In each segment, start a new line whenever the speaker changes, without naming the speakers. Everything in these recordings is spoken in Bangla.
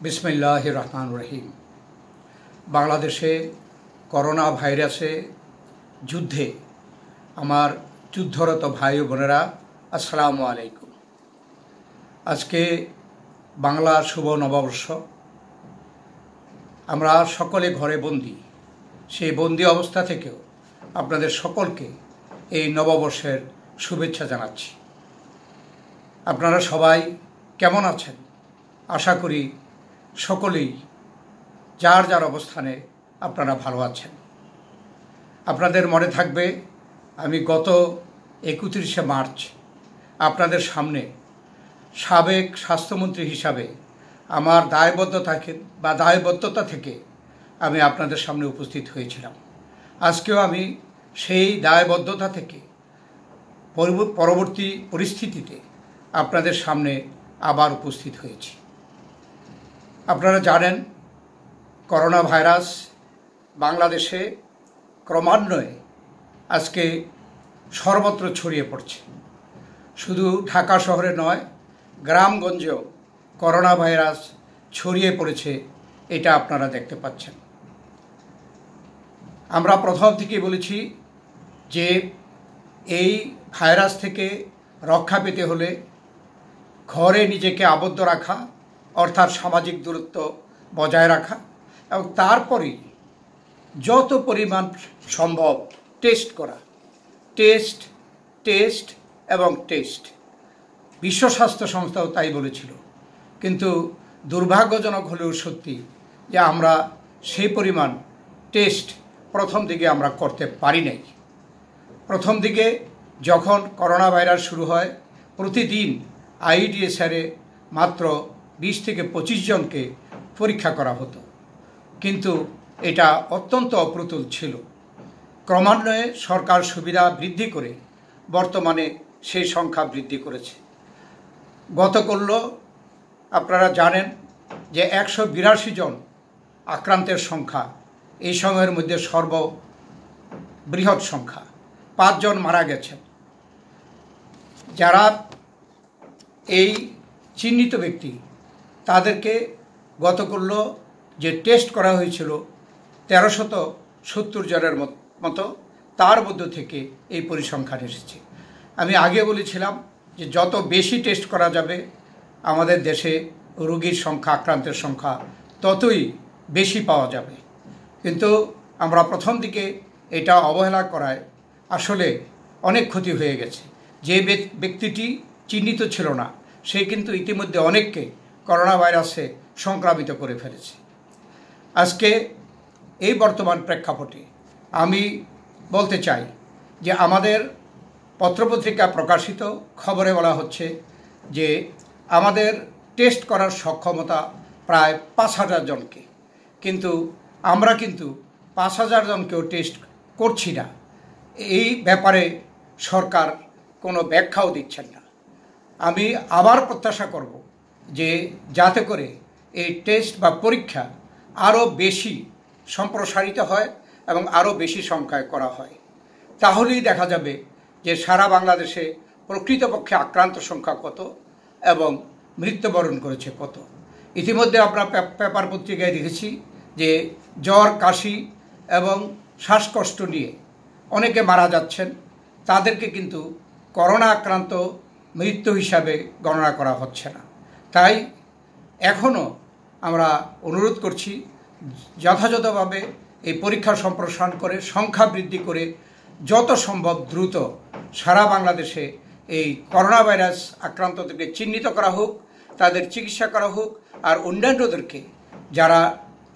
বিসমিল্লাহ রহমান রহিম বাংলাদেশে করোনা ভাইরাসে যুদ্ধে আমার যুদ্ধরত ভাই বোনেরা, আসসালামু আলাইকুম। আজকে বাংলার শুভ নববর্ষ। আমরা সকলে ঘরে বন্দি। সেই বন্দি অবস্থা থেকেও আপনাদের সকলকে এই নববর্ষের শুভেচ্ছা জানাচ্ছি। আপনারা সবাই কেমন আছেন? আশা করি সকলেই যার যার অবস্থানে আপনারা ভালো আছেন। আপনাদের মনে থাকবে, আমি গত একত্রিশে মার্চ আপনাদের সামনে সাবেক স্বাস্থ্যমন্ত্রী হিসাবে আমার দায়বদ্ধতাকে বা দায়বদ্ধতা থেকে আমি আপনাদের সামনে উপস্থিত হয়েছিলাম। আজকেও আমি সেই দায়বদ্ধতা থেকে পরবর্তী পরিস্থিতিতে আপনাদের সামনে আবার উপস্থিত হয়েছি। আপনারা জানেন করোনা ভাইরাস বাংলাদেশে ক্রমান্বয়ে আজকে সর্বত্র ছড়িয়ে পড়ছে। শুধু ঢাকা শহরে নয়, গ্রামগঞ্জেও করোনা ভাইরাস ছড়িয়ে পড়েছে, এটা আপনারা দেখতে পাচ্ছেন। আমরা প্রথম থেকেই বলেছি যে এই ভাইরাস থেকে রক্ষা পেতে হলে ঘরে নিজেকে আবদ্ধ রাখা অর্থাৎ সামাজিক দূরত্ব বজায় রাখা এবং তারপরেই যত পরিমাণ সম্ভব টেস্ট করা। টেস্ট টেস্ট এবং টেস্ট বিশ্ব স্বাস্থ্য সংস্থাও তাই বলেছিল। কিন্তু দুর্ভাগ্যজনক হলেও সত্যি যে আমরা সেই পরিমাণ টেস্ট প্রথম দিকে আমরা করতে পারি নাই। প্রথম দিকে যখন করোনা ভাইরাস শুরু হয়, প্রতিদিন আইডিএসআরে মাত্র বিশ থেকে পঁচিশ জনকে পরীক্ষা করা হতো। কিন্তু এটা অত্যন্ত অপ্রতুল ছিল। ক্রমান্বয়ে সরকার সুবিধা বৃদ্ধি করে বর্তমানে সেই সংখ্যা বৃদ্ধি করেছে। গত করল, আপনারা জানেন যে একশো বিরাশি জন আক্রান্তের সংখ্যা, এই সময়ের মধ্যে সর্ব বৃহৎ সংখ্যা পাঁচজন মারা গেছেন। যারা এই চিহ্নিত ব্যক্তি তাদেরকে গত করল যে টেস্ট করা হয়েছিল তেরোশত সত্তর জনের মতো তার মধ্য থেকে এই পরিসংখ্যান এসেছে। আমি আগে বলেছিলাম যে যত বেশি টেস্ট করা যাবে, আমাদের দেশে রোগীর সংখ্যা, আক্রান্তের সংখ্যা ততই বেশি পাওয়া যাবে। কিন্তু আমরা প্রথম দিকে এটা অবহেলা করায় আসলে অনেক ক্ষতি হয়ে গেছে। যে ব্যক্তিটি চিহ্নিত ছিল না, সে কিন্তু ইতিমধ্যে অনেককে করোনা ভাইরাসে সংক্রামিত করে ফেলেছে। আজকে এই বর্তমান প্রেক্ষাপটে আমি বলতে চাই যে আমাদের পত্রপত্রিকা প্রকাশিত খবরে বলা হচ্ছে যে আমাদের টেস্ট করার সক্ষমতা প্রায় পাঁচ হাজার জনকে। কিন্তু আমরা কিন্তু পাঁচ হাজার জনকেও টেস্ট করছি না। এই ব্যাপারে সরকার কোনো ব্যাখ্যাও দিচ্ছেন না। আমি আবার প্রত্যাশা করব যে যাতে করে এই টেস্ট বা পরীক্ষা আরও বেশি সম্প্রসারিত হয় এবং আরও বেশি সংখ্যায় করা হয়। তাহলেই দেখা যাবে যে সারা বাংলাদেশে প্রকৃতপক্ষে আক্রান্ত সংখ্যা কত এবং মৃত্যুবরণ করেছে কত। ইতিমধ্যে আমরা পেপার পত্রিকায় দেখেছি যে জ্বর, কাশি এবং শ্বাসকষ্ট নিয়ে অনেকে মারা যাচ্ছেন। তাদেরকে কিন্তু করোনা আক্রান্ত মৃত্যু হিসাবে গণনা করা হচ্ছে না। তাই এখনও আমরা অনুরোধ করছি যথাযথভাবে এই পরীক্ষা সম্প্রসারণ করে, সংখ্যা বৃদ্ধি করে যত সম্ভব দ্রুত সারা বাংলাদেশে এই করোনা ভাইরাস আক্রান্তদেরকে চিহ্নিত করা হোক, তাদের চিকিৎসা করা হোক, আর অন্যান্যদেরকে যারা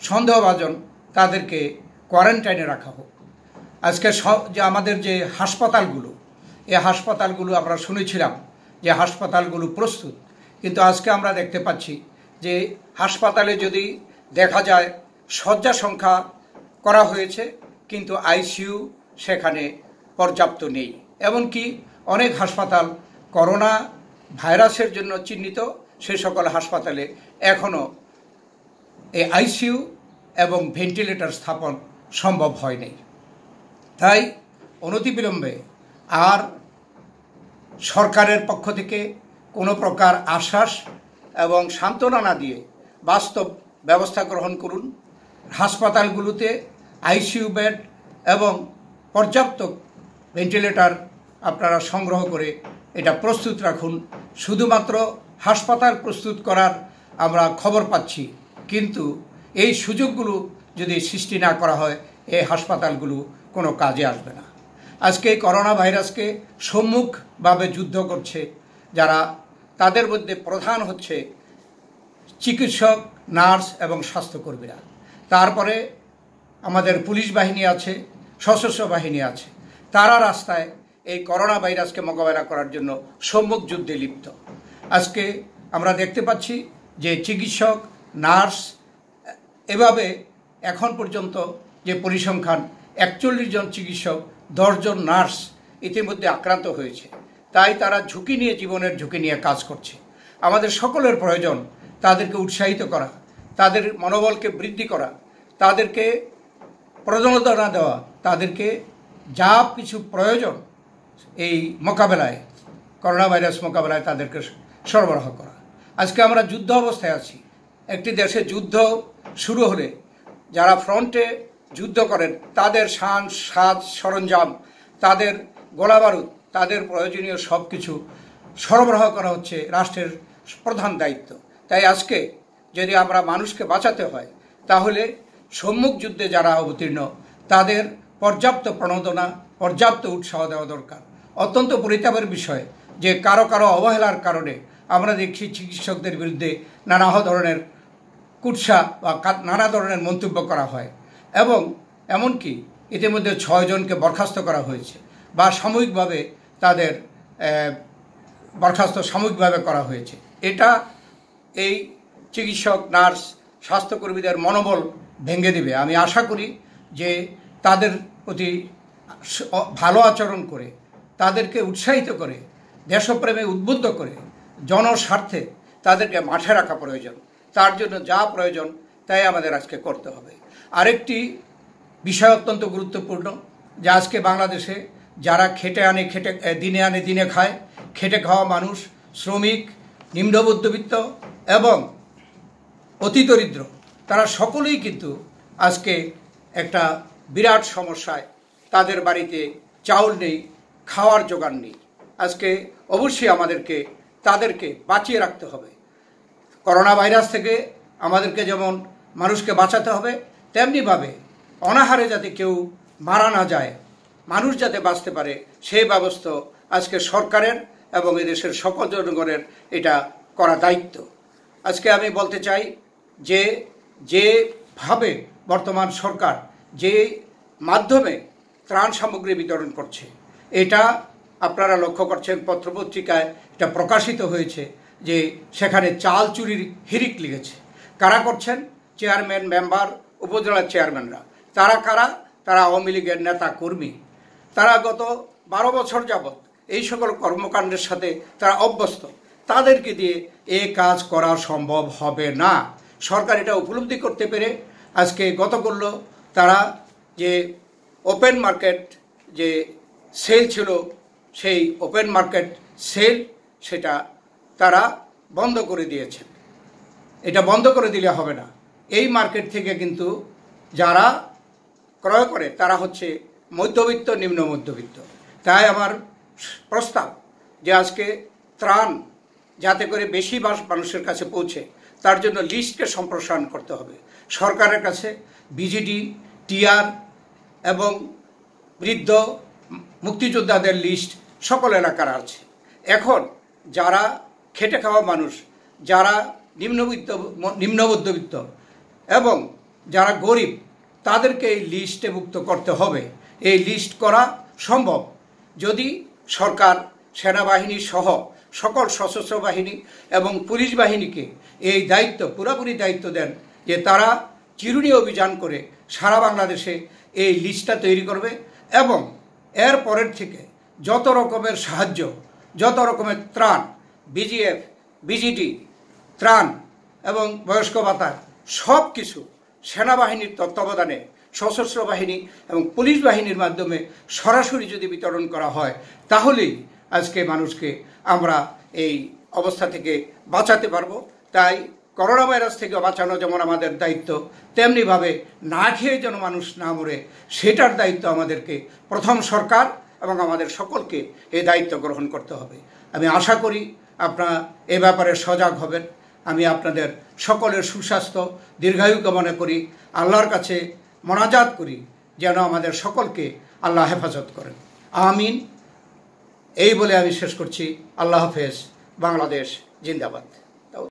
সন্দেহভাজন তাদেরকে কোয়ারেন্টাইনে রাখা হোক। আজকে যে আমাদের যে হাসপাতালগুলো, এই হাসপাতালগুলো আমরা শুনেছিলাম যে হাসপাতালগুলো প্রস্তুত। কিন্তু আজকে আমরা দেখতে পাচ্ছি যে হাসপাতালে যদি দেখা যায় শয্যা সংখ্যা করা হয়েছে, কিন্তু আইসিইউ সেখানে পর্যাপ্ত নেই। এমনকি অনেক হাসপাতাল করোনা ভাইরাসের জন্য চিহ্নিত, সে সকল হাসপাতালে এখনও এই আইসিইউ এবং ভেন্টিলেটর স্থাপন সম্ভব হয়নি তাই অনতিবিলম্বে আর সরকারের পক্ষ থেকে কোনো প্রকার আশ্বাস এবং সান্ত্বনা না দিয়ে বাস্তব ব্যবস্থা গ্রহণ করুন। হাসপাতালগুলোতে আইসিইউ বেড এবং পর্যাপ্ত ভেন্টিলেটর আপনারা সংগ্রহ করে এটা প্রস্তুত রাখুন। শুধুমাত্র হাসপাতাল প্রস্তুত করার আমরা খবর পাচ্ছি, কিন্তু এই সুযোগগুলো যদি সৃষ্টি না করা হয়, এই হাসপাতালগুলো কোনো কাজে আসবে না। আজকে করোনা ভাইরাসকে সম্মুখভাবে যুদ্ধ করছে যারা তাদের মধ্যে প্রধান হচ্ছে চিকিৎসক, নার্স এবং স্বাস্থ্যকর্মীরা। তারপরে আমাদের পুলিশ বাহিনী আছে, সশস্ত্র বাহিনী আছে। তারা রাস্তায় এই করোনা ভাইরাসকে মোকাবেলা করার জন্য সম্মুখ যুদ্ধে লিপ্ত। আজকে আমরা দেখতে পাচ্ছি যে চিকিৎসক, নার্স এভাবে এখন পর্যন্ত যে পরিসংখ্যান, একচল্লিশ জন চিকিৎসক দশজন নার্স ইতিমধ্যে আক্রান্ত হয়েছে। তাই তারা ঝুঁকি নিয়ে জীবনের ঝুঁকি নিয়ে কাজ করছে। আমাদের সকলের প্রয়োজন তাদেরকে উৎসাহিত করা, তাদের মনোবলকে বৃদ্ধি করা, তাদেরকে প্রযোজনা দেওয়া, তাদেরকে যা কিছু প্রয়োজন এই মোকাবেলায় করোনা ভাইরাস মোকাবেলায় তাদেরকে সরবরাহ করা। আজকে আমরা যুদ্ধ অবস্থায় আছি। একটি দেশে যুদ্ধ শুরু হলে যারা ফ্রন্টে যুদ্ধ করেন, তাদের শান সাজ সরঞ্জাম, তাদের গোলাবারুদ তাদের প্রয়োজনীয় সব কিছু সরবরাহ করা হচ্ছে রাষ্ট্রের প্রধান দায়িত্ব। তাই আজকে যদি আমরা মানুষকে বাঁচাতে হয়, তাহলে সম্মুখ যুদ্ধে যারা অবতীর্ণ, তাদের পর্যাপ্ত প্রণোদনা, পর্যাপ্ত উৎসাহ দেওয়া দরকার। অত্যন্ত পরিতাপের বিষয় যে কারও কারও অবহেলার কারণে আমরা দেখছি চিকিৎসকদের বিরুদ্ধে নানা ধরনের কুৎসা বা নানা ধরনের মন্তব্য করা হয় এবং এমনকি ইতিমধ্যে ছয়জনকে বরখাস্ত করা হয়েছে বা সাময়িকভাবে তাদের বরখাস্ত সাময়িকভাবে করা হয়েছে। এটা এই চিকিৎসক, নার্স, স্বাস্থ্যকর্মীদের মনোবল ভেঙে দেবে। আমি আশা করি যে তাদের প্রতি ভালো আচরণ করে, তাদেরকে উৎসাহিত করে, দেশপ্রেমে উদ্বুদ্ধ করে, জনস্বার্থে তাদেরকে মাঠে রাখা প্রয়োজন। তার জন্য যা প্রয়োজন তাই আমাদের আজকে করতে হবে। আরেকটি বিষয় অত্যন্ত গুরুত্বপূর্ণ, যে আজকে বাংলাদেশে যারা খেটে আনে, খেটে দিনে আনে, দিনে খায়। খেটে খাওয়া মানুষ, শ্রমিক, নিম্ন মধ্যবিত্ত এবং অতি দরিদ্র। তারা সকলেই কিন্তু আজকে একটা বিরাট সমস্যায় তাদের বাড়িতে চাউল নেই, খাওয়ার জোগান নেই। আজকে অবশ্যই আমাদেরকে, তাদেরকে বাঁচিয়ে রাখতে হবে। করোনা ভাইরাস থেকে আমাদেরকে যেমন মানুষকে বাঁচাতে হবে, তেমনিভাবে অনাহারে যাতে কেউ মারা না যায় মানুষ যাতে বাঁচতে পারে সেই ব্যবস্থা আজকে সরকারের এবং এদেশের সকল জনগণের এটা করা দায়িত্ব। আজকে আমি বলতে চাই যে, যেভাবে বর্তমান সরকার যে মাধ্যমে ত্রাণ সামগ্রী বিতরণ করছে, এটা আপনারা লক্ষ্য করছেন, পত্রপত্রিকায় এটা প্রকাশিত হয়েছে যে সেখানে চাল চুরির হিরিক লিখেছে। কারা করছেন? চেয়ারম্যান, মেম্বার উপজেলার চেয়ারম্যানরা। তারা কারা? তারা আওয়ামী লীগের নেতা কর্মী। তারা গত বারো বছর যাবৎ এই সকল কর্মকাণ্ডের সাথে তারা অভ্যস্ত। তাদেরকে দিয়ে এ কাজ করা সম্ভব হবে না। সরকার এটা উপলব্ধি করতে পেরে আজকে গত করল তারা যে ওপেন মার্কেট যে সেল ছিল, সেই ওপেন মার্কেট সেল সেটা তারা বন্ধ করে দিয়েছেন। এটা বন্ধ করে দিলে হবে না। এই মার্কেট থেকে কিন্তু যারা ক্রয় করে, তারা হচ্ছে মধ্যবিত্ত, নিম্ন মধ্যবিত্ত। তাই আমার প্রস্তাব যে আজকে ত্রাণ যাতে করে বেশি মানুষের কাছে পৌঁছে, তার জন্য লিস্টকে সম্প্রসারণ করতে হবে। সরকারের কাছে বিজিডি টিআর এবং বৃদ্ধ মুক্তিযোদ্ধাদের লিস্ট সকল এলাকার আছে। এখন যারা খেটে খাওয়া মানুষ, যারা নিম্নবিত্ত, নিম্ন মধ্যবিত্ত এবং যারা গরিব, তাদেরকে এই লিস্টে মুক্ত করতে হবে। এই লিস্ট করা সম্ভব। যদি সরকার, সেনাবাহিনী সহ সকল সশস্ত্র বাহিনী এবং পুলিশ বাহিনীকে এই দায়িত্ব, পুরোপুরি দায়িত্ব দেন যে তারা চিরুনি অভিযান করে সারা বাংলাদেশে এই লিস্টটা তৈরি করবে এবং এর পরের থেকে যত রকমের সাহায্য, যত রকমের ত্রাণ বিজিএফ বিজিডি ত্রাণ এবং বয়স্ক ভাতা সব কিছু সেনাবাহিনীর তত্ত্বাবধানে সশস্ত্র বাহিনী এবং পুলিশ বাহিনীর মাধ্যমে সরাসরি যদি বিতরণ করা হয়, তাহলেই আজকে মানুষকে আমরা এই অবস্থা থেকে বাঁচাতে পারব। তাই করোনা ভাইরাস থেকে বাঁচানো যেমন আমাদের দায়িত্ব, তেমনিভাবে না খেয়ে যেন মানুষ না মরে, সেটার দায়িত্ব আমাদেরকে প্রথম সরকার এবং আমাদের সকলকে এই দায়িত্ব গ্রহণ করতে হবে। আমি আশা করি আপনারা এ ব্যাপারে সজাগ হবেন। আমি আপনাদের সকলের সুস্বাস্থ্য দীর্ঘায়ু কামনা করি। আল্লাহর কাছে মনাজাত করি, যেন আমাদের সকলকে আল্লাহ হেফাজত করেন। আমিন। এই বলে আমি শেষ করছি। আল্লাহ হাফেজ। বাংলাদেশ জিন্দাবাদ।